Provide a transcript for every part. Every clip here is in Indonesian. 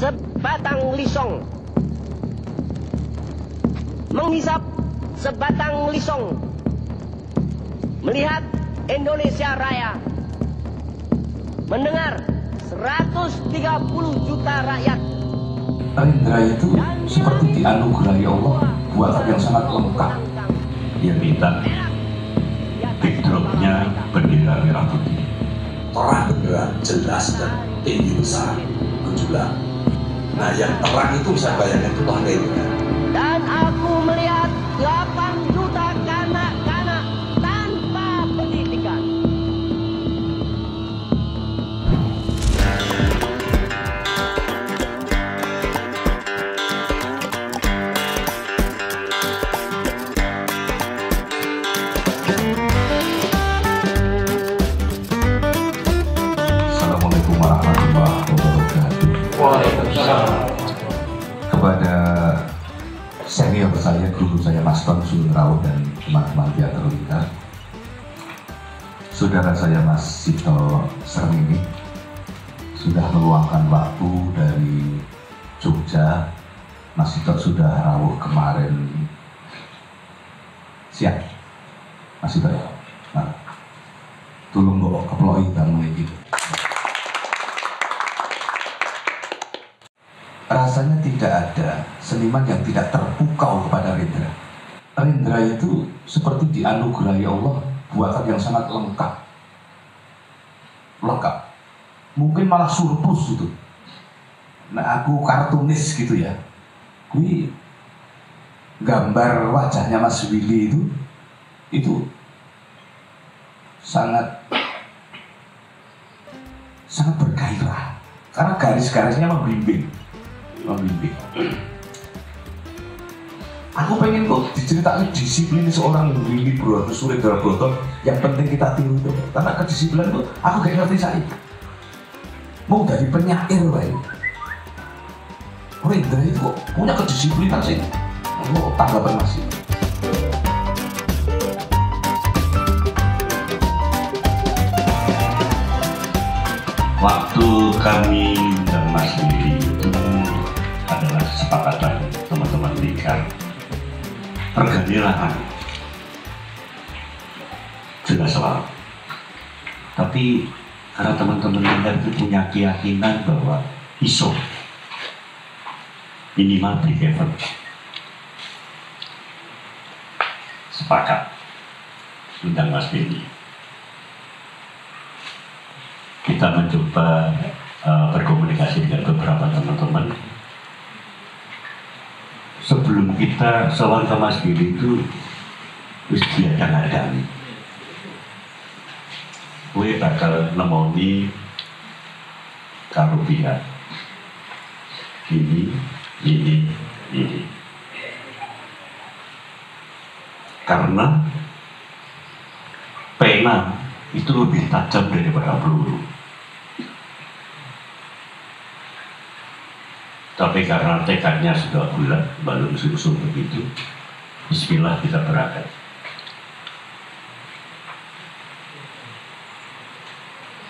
sebatang lisong. Menghisap sebatang lisong. Melihat Indonesia Raya. Mendengar 130 juta rakyat. Rendra itu seperti dianugerahi Allah buatan yang sangat lengkap. Dia minta backdropnya bendera merah putih. terang benderang jelas dan tinggi besar menjulang. Nah yang terang itu bisa bayangkan itu lantai Dan kemarin siang. Mas Sito ya. Nah, tolong bawa keploi bang gitu. rasanya tidak ada seniman yang tidak terpukau kepada Rendra. Rendra itu seperti dianugerahi Allah buatan yang sangat lengkap. Lengkap. Mungkin malah surplus itu. Nah aku kartunis gitu ya. Ini gambar wajahnya Mas Willy itu itu sangat sangat bergairah karena garis-garisnya membimbing membimbing. Aku pengen kok diceritakan disiplin seorang Willy Bro, Surendra Broto yang penting kita tiru itu. Karena kedisiplinan itu aku gak ngerti saya. Mau dari penyair baik. Rendra itu kok punya kedisiplinan sih. Aku tanggapan masih. Waktu kami dan Mas Willy itu adalah kesepakatan teman-teman Lingkar. Pergemilangan. Jelas selalu. Tapi karena teman-teman Lingkar itu punya keyakinan bahwa iso minimal break even. Sepakat. Undang Mas Willy. kita mencoba uh, berkomunikasi dengan beberapa teman-teman. Sebelum kita soal ke Mas Billy itu wis diadang-adang gue bakal nemoni karo pihak ini, ini, ini karena pena itu lebih tajam daripada peluru tapi karena tekadnya sudah bulat, balon susu begitu, Bismillah kita berangkat.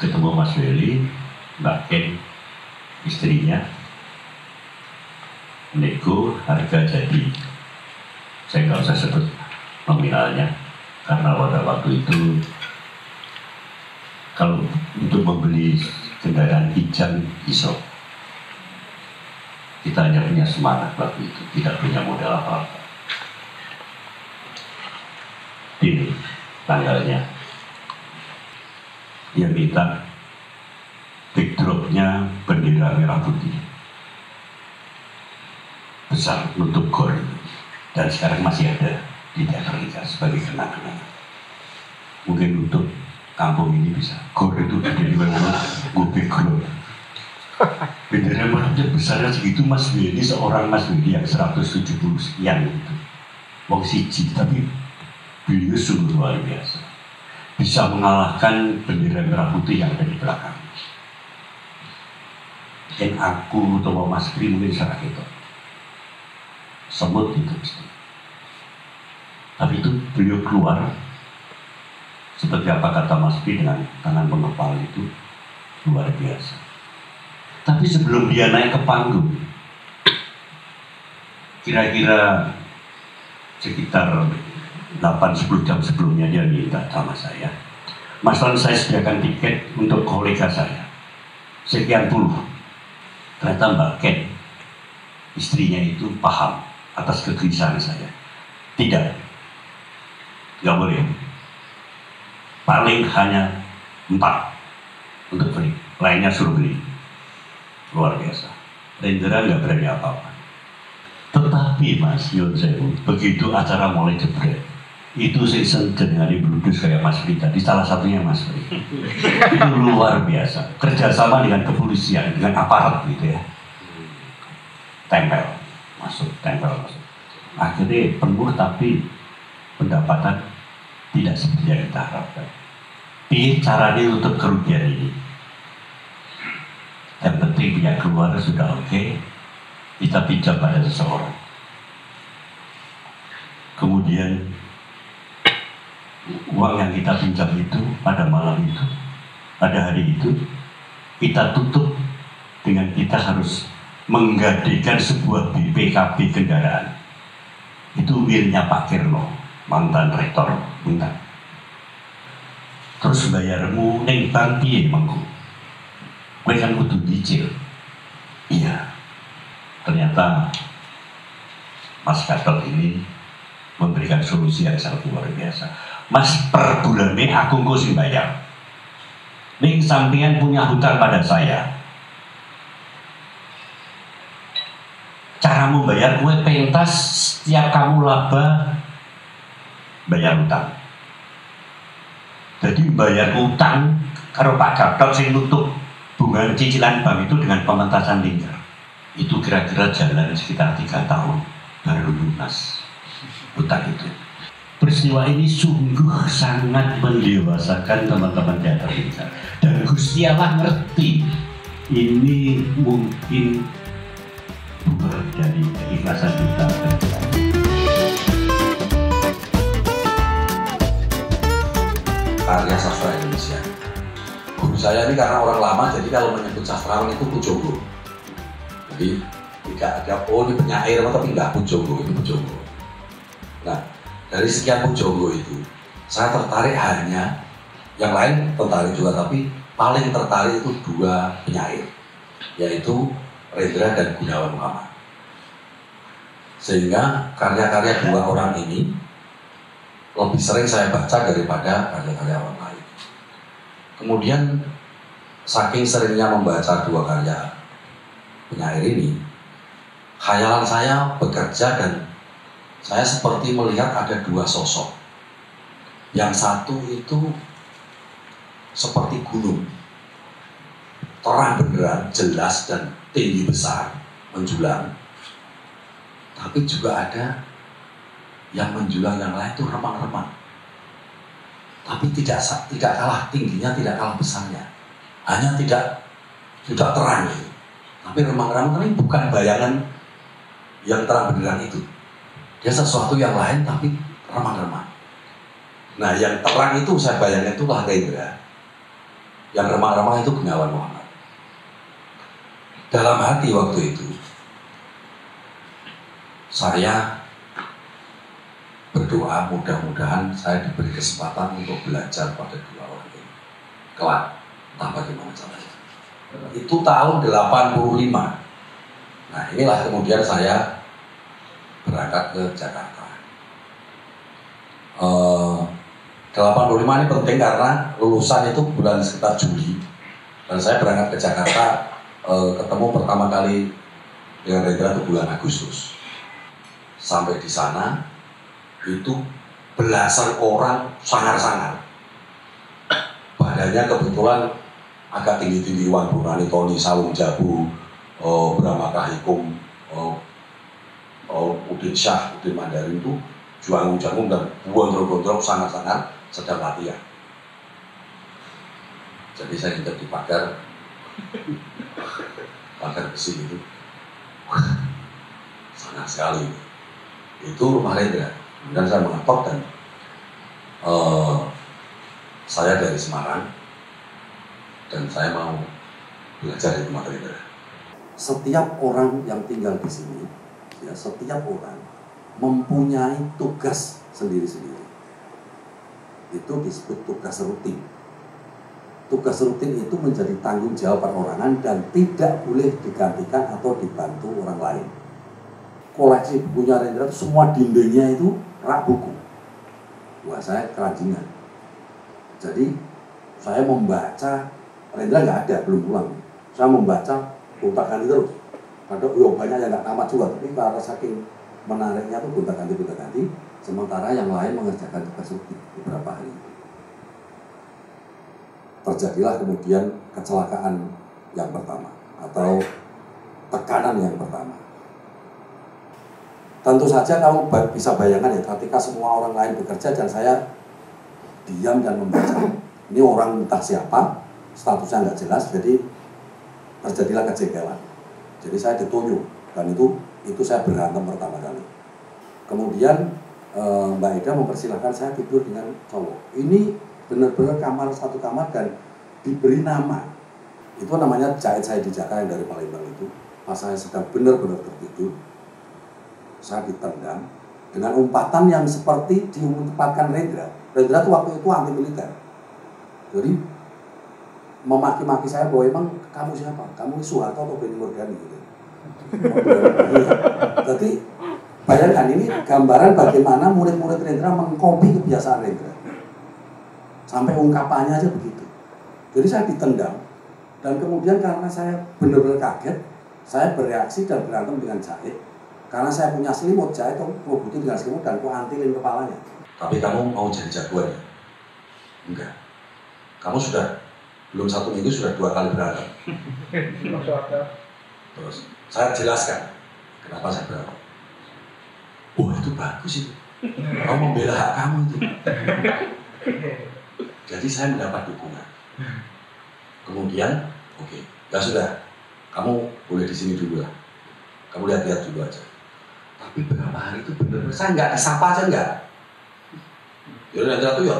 Ketemu Mas Weli, Mbak Ken, istrinya, nego harga jadi. Saya nggak usah sebut nominalnya, karena pada waktu itu kalau untuk membeli kendaraan hijau iso kita hanya punya semangat waktu itu, tidak punya modal apa-apa. Ini tanggalnya. Dia minta backdropnya bendera merah putih. Besar untuk gor dan sekarang masih ada di teater Liga sebagai kenang-kenangan. Mungkin untuk kampung ini bisa. Gor itu ada di mana? Gue background bendera merahnya besarnya segitu Mas Willy seorang Mas Willy yang 170 sekian gitu Wong siji tapi beliau sungguh luar biasa bisa mengalahkan bendera merah putih yang ada di belakang dan aku atau Mas Kri mungkin salah itu semut itu tapi itu beliau keluar seperti apa kata Mas Kri dengan tangan mengepal itu luar biasa Tapi sebelum dia naik ke panggung, kira-kira sekitar 8-10 jam sebelumnya dia minta sama saya. Mas Ron saya sediakan tiket untuk kolega saya. Sekian puluh. Ternyata Mbak Ken, istrinya itu paham atas kegelisahan saya. Tidak. Nggak boleh. Paling hanya empat untuk beli. Lainnya suruh beli. Luar biasa. Rendera nggak berani apa-apa. Tetapi Mas Sewu, begitu acara mulai jebret, itu saya senjengani bludus kayak Mas Fri tadi, salah satunya Mas Fri. itu luar biasa. Kerjasama dengan kepolisian, dengan aparat gitu ya. Tempel, masuk, tempel masuk. Akhirnya penuh tapi pendapatan tidak seperti yang kita harapkan. Ini caranya untuk kerugian ini. Yang penting pihak keluar sudah oke, kita pinjam pada seseorang. Kemudian uang yang kita pinjam itu pada malam itu, pada hari itu, kita tutup dengan kita harus menggadekan sebuah BPKB kendaraan. Itu wirnya Pak Kirno, mantan rektor Untan. Terus bayarmu neng bank piye mengko? Kowe kan kudu nyicil. Iya. Ternyata Mas Gatot ini memberikan solusi yang sangat luar biasa. Mas per bulannya aku engko sing bayar. Ning sampean punya hutang pada saya. Cara membayar kue pentas setiap kamu laba bayar hutang. Jadi bayar utang karo Pak Gatot sing nutup bunga cicilan bank itu dengan pementasan lingkar. Itu kira-kira jalan sekitar tiga tahun baru lunas hutang itu. Peristiwa ini sungguh sangat mendewasakan teman-teman teater lingkar. Dan Gusti Allah ngerti ini mungkin buah dari keikhlasan kita. Karya sastra Indonesia. Guru saya ini karena orang lama, jadi kalau menyebut sastrawan itu Pujogo. Jadi tidak ada, oh ini penyair tapi enggak Pujogo, ini Pujogo. Nah, dari sekian Pujogo itu, saya tertarik hanya, yang lain tertarik juga, tapi paling tertarik itu dua penyair, yaitu Rendra dan Gunawan Muhammad. Sehingga karya-karya dua orang ini lebih sering saya baca daripada karya-karya orang lain. Kemudian saking seringnya membaca dua karya penyair ini, khayalan saya bekerja dan saya seperti melihat ada dua sosok. Yang satu itu seperti gunung, terang benderang, jelas dan tinggi besar, menjulang. Tapi juga ada yang menjulang yang lain itu remang-remang. Tapi tidak tidak kalah tingginya, tidak kalah besarnya. Hanya tidak tidak terang. Tapi remang-remang ini bukan bayangan yang terang benderang itu. Dia sesuatu yang lain tapi remang-remang. Nah yang terang itu saya bayangkan itu Lahendra. Yang remang-remang itu Gunawan Muhammad. Dalam hati waktu itu, saya berdoa mudah-mudahan saya diberi kesempatan untuk belajar pada dua orang ini. Kelak, entah bagaimana caranya. Itu tahun 85. Nah inilah kemudian saya berangkat ke Jakarta. Uh, 85 ini penting karena lulusan itu bulan sekitar Juli. Dan saya berangkat ke Jakarta uh, ketemu pertama kali dengan Rendra itu bulan Agustus. Sampai di sana itu belasan orang sangar-sangar. Badannya kebetulan agak tinggi-tinggi Wan Burani, Tony, Sawung Jabu, oh, Brahma Kahikum, oh, oh, Udin Syah, Udin Mandarin itu juang-juang dan gondrong-gondrong sangat-sangat sedang latihan. Jadi saya tidak di pagar, pagar besi itu, sangat sekali. Itu rumah Rendra. Kemudian saya mengatok dan uh, saya dari Semarang dan saya mau belajar di rumah Rendra. setiap orang yang tinggal di sini, ya setiap orang mempunyai tugas sendiri-sendiri. Itu disebut tugas rutin. Tugas rutin itu menjadi tanggung jawab perorangan dan tidak boleh digantikan atau dibantu orang lain. Koleksi bukunya Rendra semua dindingnya itu rak buku. Wah saya keranjingan. Jadi saya membaca Rendra nggak ada belum pulang. Saya membaca gonta ganti terus. Kadang yo banyak yang nggak tamat juga, tapi karena saking menariknya tuh gonta ganti gonta ganti. Sementara yang lain mengerjakan tugas rutin beberapa hari terjadilah kemudian kecelakaan yang pertama atau tekanan yang pertama. Tentu saja kamu bisa bayangkan ya ketika semua orang lain bekerja dan saya diam dan membaca. Ini orang entah siapa, statusnya nggak jelas, jadi terjadilah kejengkelan. Jadi saya ditunjuk dan itu itu saya berantem pertama kali. Kemudian eh, Mbak Ida mempersilahkan saya tidur dengan cowok. Ini benar-benar kamar satu kamar dan diberi nama itu namanya jahit saya di Jakarta yang dari Palembang itu pas saya sedang benar-benar tertidur saya ditendang dengan umpatan yang seperti diumpatkan Rendra. Rendra itu waktu itu anti militer. Jadi memaki-maki saya bahwa emang kamu siapa? Kamu Soeharto atau Benny Morgani gitu. Jadi bayangkan ini gambaran bagaimana murid-murid Rendra mengkopi kebiasaan Rendra. Sampai ungkapannya aja begitu. Jadi saya ditendang dan kemudian karena saya benar-benar kaget saya bereaksi dan berantem dengan jahit karena saya punya selimut jahit tuh ngebutin dengan selimut dan aku antilin kepalanya tapi kamu mau jadi jagoan ya? enggak kamu sudah belum satu minggu sudah dua kali berantem terus saya jelaskan kenapa saya berantem wah itu bagus itu kamu membela hak kamu itu jadi saya mendapat dukungan. Kemudian, oke, okay, ya sudah, kamu boleh di sini dulu lah. Kamu lihat-lihat dulu aja. Tapi berapa hari itu benar-benar saya nggak disapa aja nggak. Ya udah jatuh ya.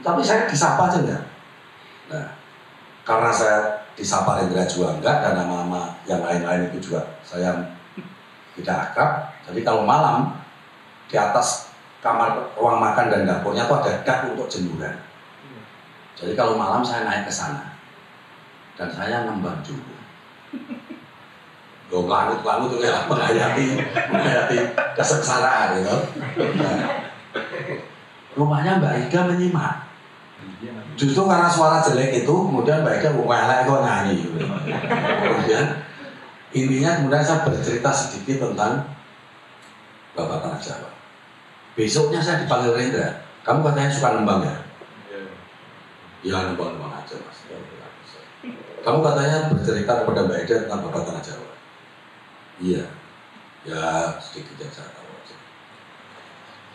Tapi saya disapa aja nggak. Nah, karena saya disapa Rendra juga enggak dan nama-nama yang lain-lain itu juga saya tidak akrab. Jadi kalau malam di atas kamar ruang makan dan dapurnya itu ada dak untuk jemuran. Jadi kalau malam saya naik ke sana dan saya nembang juga. Gue langut-langut tuh ya menghayati menghayati kesengsaraan gitu. Nah, rumahnya Mbak Ida menyimak. Justru karena suara jelek itu, kemudian Mbak Ida welek kok nyanyi. Kemudian intinya kemudian saya bercerita sedikit tentang Bapak Tanah Jawa. Besoknya saya dipanggil Rendra. Kamu katanya suka nembang ya? Ya nembang-nembang aja mas. Kamu katanya bercerita kepada Mbak Eda tentang Bapak Tanah Jawa. Iya. Ya sedikit yang saya tahu aja.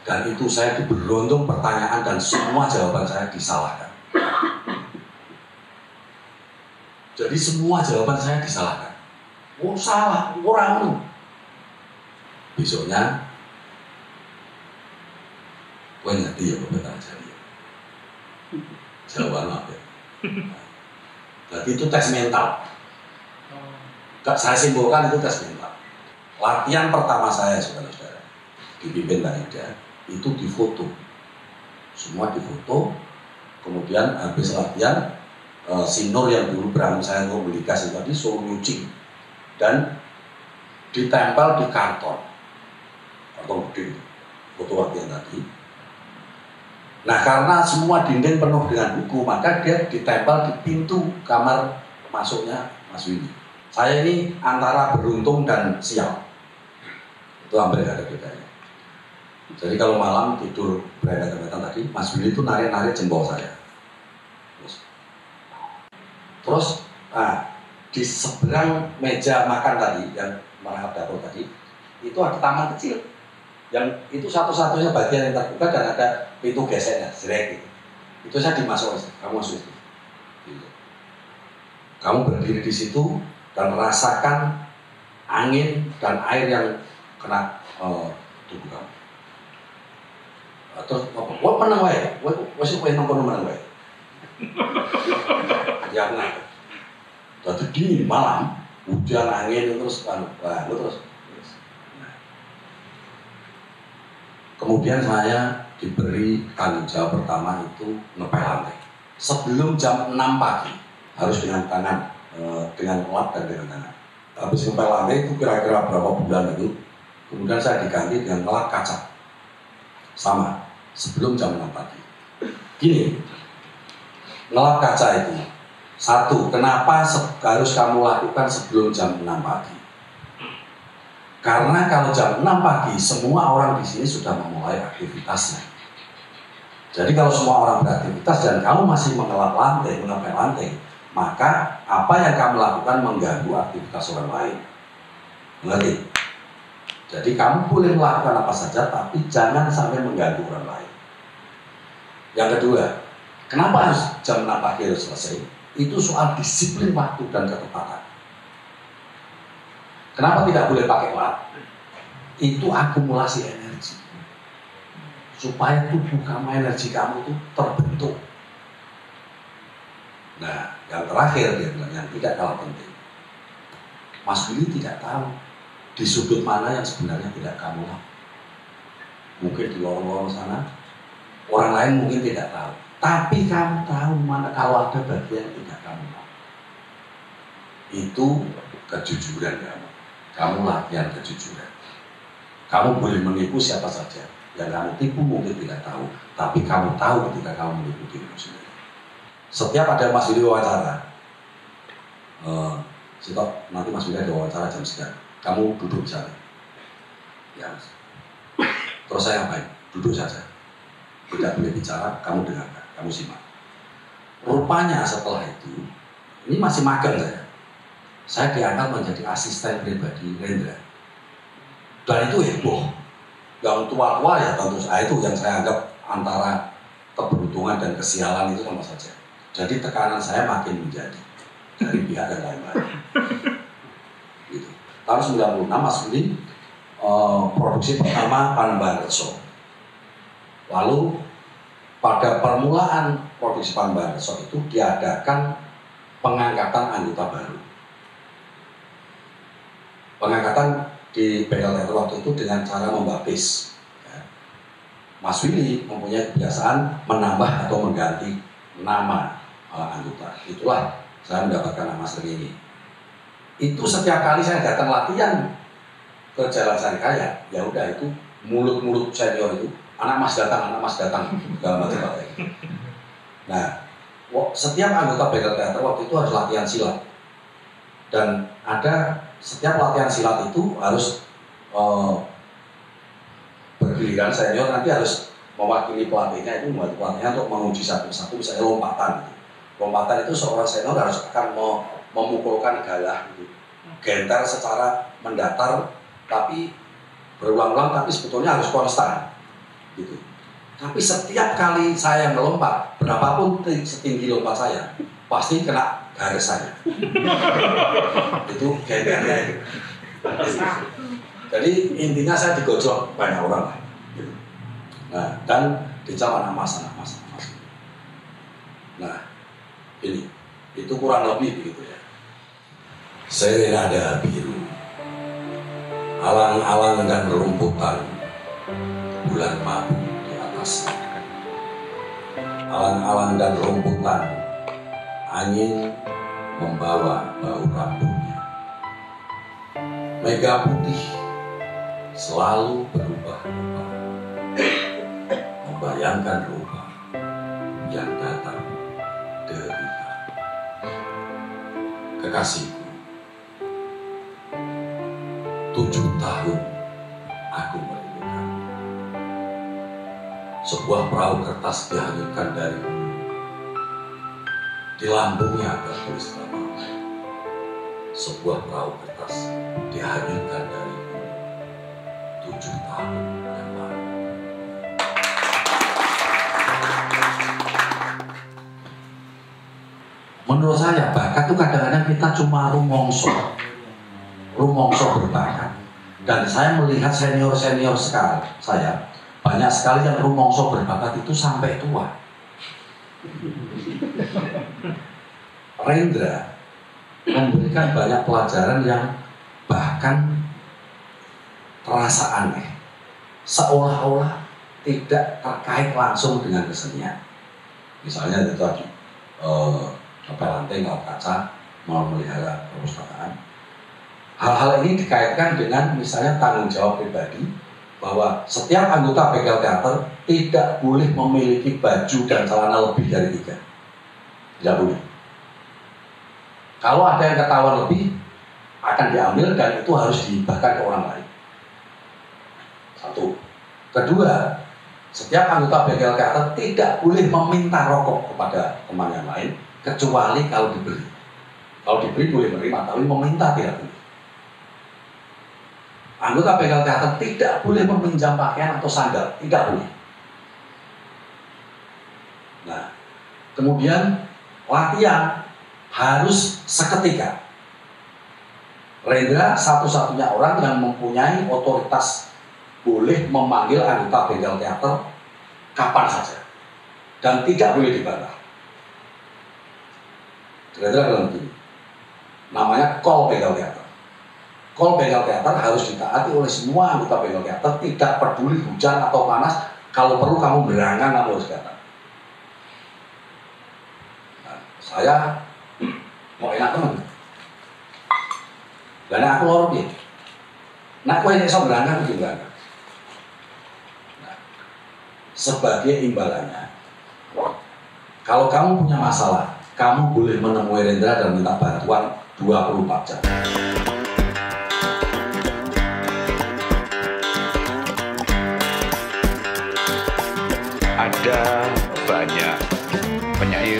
Dan itu saya diberuntung pertanyaan dan semua jawaban saya disalahkan. Jadi semua jawaban saya disalahkan. Oh salah, orang Besoknya, gue ngerti ya Bapak Tanah Jawa. Jawa apa ya? Berarti itu tes mental. Gak saya simpulkan itu tes mental. Latihan pertama saya saudara-saudara dipimpin Mbak Ida itu difoto. Semua difoto. Kemudian habis latihan e, sinur yang dulu berantem saya itu tadi suruh nyuci dan ditempel di karton karton gede foto latihan tadi Nah karena semua dinding penuh dengan buku, maka dia ditempel di pintu kamar masuknya Mas Willy. Saya ini antara beruntung dan sial. Itu hampir ada bedanya. Jadi kalau malam tidur berada tadi, Mas Willy itu narik-narik jempol saya. Terus, terus nah, di seberang meja makan tadi, yang merangkap dapur tadi, itu ada taman kecil yang itu satu-satunya bagian yang terbuka dan ada pintu geseknya, jelek gitu. Itu saya dimasuk, kamu masuk itu. Gitu. Kamu berdiri di situ dan merasakan angin dan air yang kena uh, tubuh kamu. Terus apa? Wah menang wae, wah wes kowe nang kono menang wae. Ya menang. Tapi di malam hujan angin terus anu bangun terus Nah. kemudian saya diberi tanggung jawab pertama itu ngepel lantai sebelum jam 6 pagi harus dengan tangan eh, dengan lap dan dengan tangan habis ngepel lantai itu kira-kira berapa bulan itu kemudian saya diganti dengan ngelap kaca sama sebelum jam 6 pagi gini ngelap kaca itu satu, kenapa harus kamu lakukan sebelum jam 6 pagi? Karena kalau jam 6 pagi, semua orang di sini sudah memulai aktivitasnya. Jadi kalau semua orang beraktivitas dan kamu masih mengelap lantai, mengepel lantai, maka apa yang kamu lakukan mengganggu aktivitas orang lain. Mengerti? Jadi kamu boleh melakukan apa saja, tapi jangan sampai mengganggu orang lain. Yang kedua, kenapa harus jam 6 pagi harus selesai? itu soal disiplin waktu dan ketepatan. Kenapa tidak boleh pakai waktu? Itu akumulasi energi. Supaya tubuh kamu, energi kamu itu terbentuk. Nah, yang terakhir dia bilang, yang tidak kalah penting. Mas Willy tidak tahu di sudut mana yang sebenarnya tidak kamu. Mungkin di lorong-lorong sana, orang lain mungkin tidak tahu. Tapi kamu tahu mana kalau ada bagian yang tidak kamu. Itu kejujuran kamu. Kamu latihan kejujuran. Kamu boleh menipu siapa saja. Yang kamu tipu mungkin tidak tahu. Tapi kamu tahu ketika kamu menipu dirimu sendiri. Setiap ada Mas Willy wawancara. Uh, Sito, nanti Mas Willy ada wawancara jam sekian. Kamu duduk di sana. Ya. Terus saya ngapain? Duduk saja tidak boleh bicara, kamu dengarkan, kamu simak. Rupanya setelah itu, ini masih magang saya. Saya diangkat menjadi asisten pribadi Rendra. Dan itu heboh. Yang tua-tua ya tentu saya itu yang saya anggap antara keberuntungan dan kesialan itu sama saja. Jadi tekanan saya makin menjadi dari pihak yang lain-lain. Tahun 96 Mas Budi eh, produksi pertama Panembahan Reso. Lalu pada permulaan produksi Panembahan Reso itu diadakan pengangkatan anggota baru. Pengangkatan di Teater waktu itu dengan cara membaptis. Ya. Mas Willy mempunyai kebiasaan menambah atau mengganti nama uh, anggota. Itulah saya mendapatkan nama sering ini. Itu setiap kali saya datang latihan ke Jalan Sarikaya, ya udah itu mulut-mulut senior itu anak mas datang, anak mas datang, segala macam Nah, setiap anggota Bengkel Teater waktu itu harus latihan silat. Dan ada setiap latihan silat itu harus uh, bergiliran senior nanti harus mewakili pelatihnya itu membantu pelatihnya untuk menguji satu-satu misalnya lompatan lompatan itu seorang senior harus akan mau memukulkan galah gitu. genter secara mendatar tapi berulang-ulang tapi sebetulnya harus konstan gitu. Tapi setiap kali saya melompat berapapun setinggi lompat saya pasti kena garis saya. Itu gendernya itu. Jadi intinya saya digojok banyak orang gitu. nah dan dicap anak mas anak mas anak mas. Nah ini itu kurang lebih begitu ya serenada biru. Alang-alang dan rumputan bulan mabuk di atasnya alang-alang dan rumputan angin membawa bau rambutnya. Mega putih selalu berubah-ubah. Membayangkan rumah yang datang derita. Kekasihku tujuh tahun aku merindukan. Sebuah perahu kertas dihanyutkan dari di lambungnya tertulis nama. Sebuah perahu kertas dihanyutkan dari tujuh tahun yang lalu. Menurut saya bakat itu kadang-kadang kita cuma rumongso rumongso berbakat dan saya melihat senior-senior sekali saya banyak sekali yang rumongso berbakat itu sampai tua Rendra memberikan banyak pelajaran yang bahkan terasa aneh, seolah-olah tidak terkait langsung dengan kesenian. Misalnya itu tadi, eh, apa lantai kaca, mau melihara perpustakaan. Hal-hal ini dikaitkan dengan misalnya tanggung jawab pribadi bahwa setiap anggota begal teater tidak boleh memiliki baju dan celana lebih dari tiga. Tidak boleh. Kalau ada yang ketahuan lebih, akan diambil dan itu harus dihibahkan ke orang lain. Satu. Kedua, setiap anggota begal teater tidak boleh meminta rokok kepada teman yang lain, kecuali kalau diberi. Kalau diberi boleh menerima, tapi meminta tidak boleh. Anggota begal teater tidak boleh meminjam pakaian atau sandal, tidak boleh. Nah, kemudian latihan harus seketika. Rendra satu-satunya orang yang mempunyai otoritas boleh memanggil anggota begal teater kapan saja dan tidak boleh dibantah. Rendra bilang namanya call begal teater. Call begal teater harus ditaati oleh semua anggota begal teater, tidak peduli hujan atau panas. Kalau perlu kamu berangan kamu harus datang. Nah, saya mau enak teman. Dan aku lor piye? Nak kowe nek iso berangkat berangkat. Nah, sebagai imbalannya, kalau kamu punya masalah, kamu boleh menemui Rendra dan minta bantuan 24 jam. Ada banyak penyair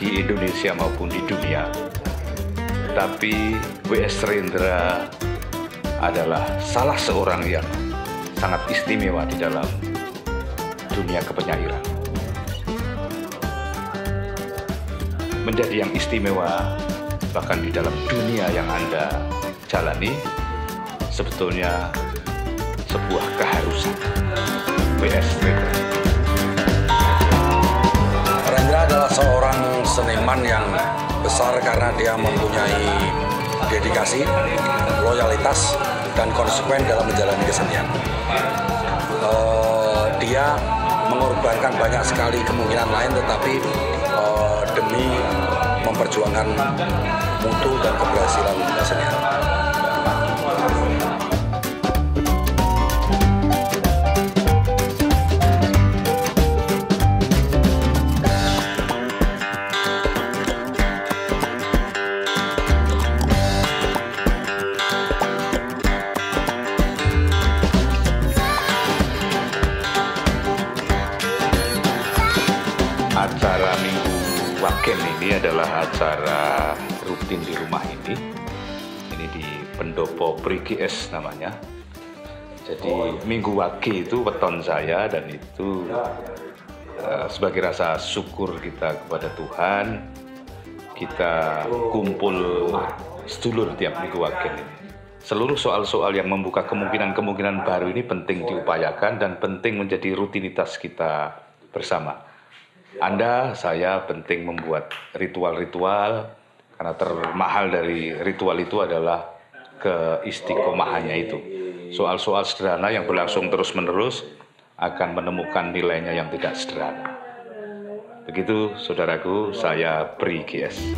di Indonesia maupun di dunia. Tapi W.S. Rendra adalah salah seorang yang sangat istimewa di dalam dunia kepenyairan. Menjadi yang istimewa bahkan di dalam dunia yang Anda jalani sebetulnya sebuah keharusan. W.S. Rendra. Adalah seorang seniman yang besar karena dia mempunyai dedikasi, loyalitas, dan konsekuen dalam menjalani kesenian. Eh, dia mengorbankan banyak sekali kemungkinan lain, tetapi eh, demi memperjuangkan mutu dan keberhasilan kesenian. Pendopo Prigies namanya. Jadi Minggu Wage itu weton saya dan itu eh, sebagai rasa syukur kita kepada Tuhan kita kumpul sedulur tiap Minggu Wagen ini. Seluruh soal-soal yang membuka kemungkinan-kemungkinan baru ini penting diupayakan dan penting menjadi rutinitas kita bersama. Anda, saya penting membuat ritual-ritual karena termahal dari ritual itu adalah keistiqomahannya itu. Soal-soal sederhana yang berlangsung terus-menerus akan menemukan nilainya yang tidak sederhana. Begitu saudaraku, saya Pri GS.